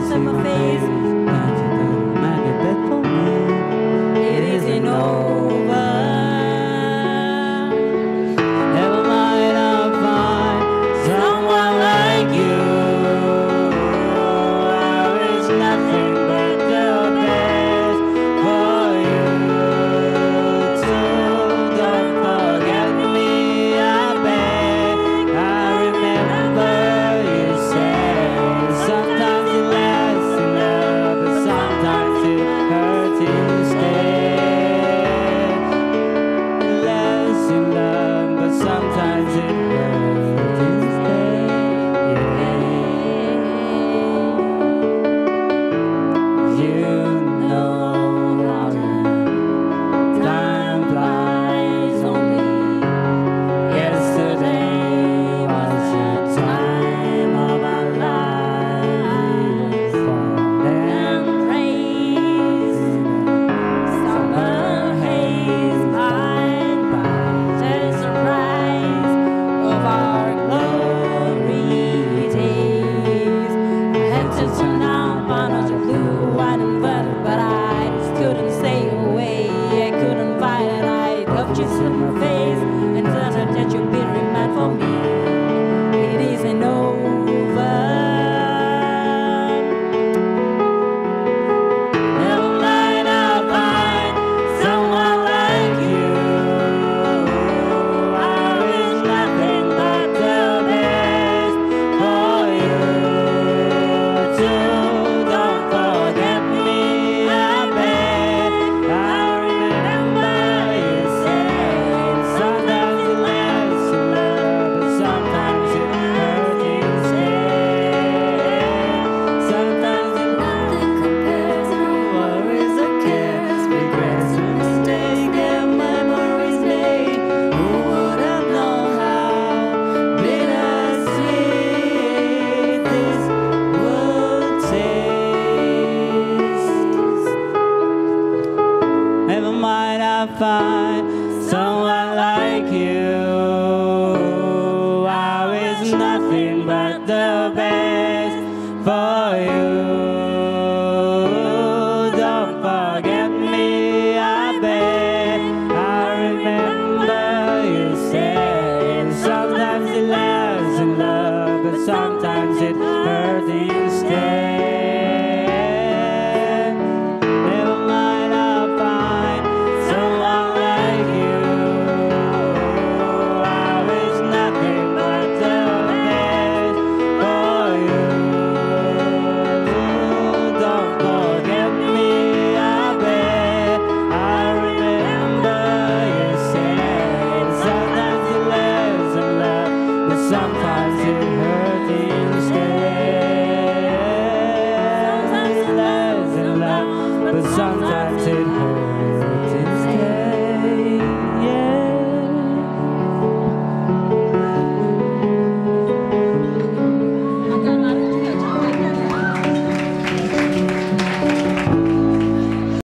hoped you. Saw find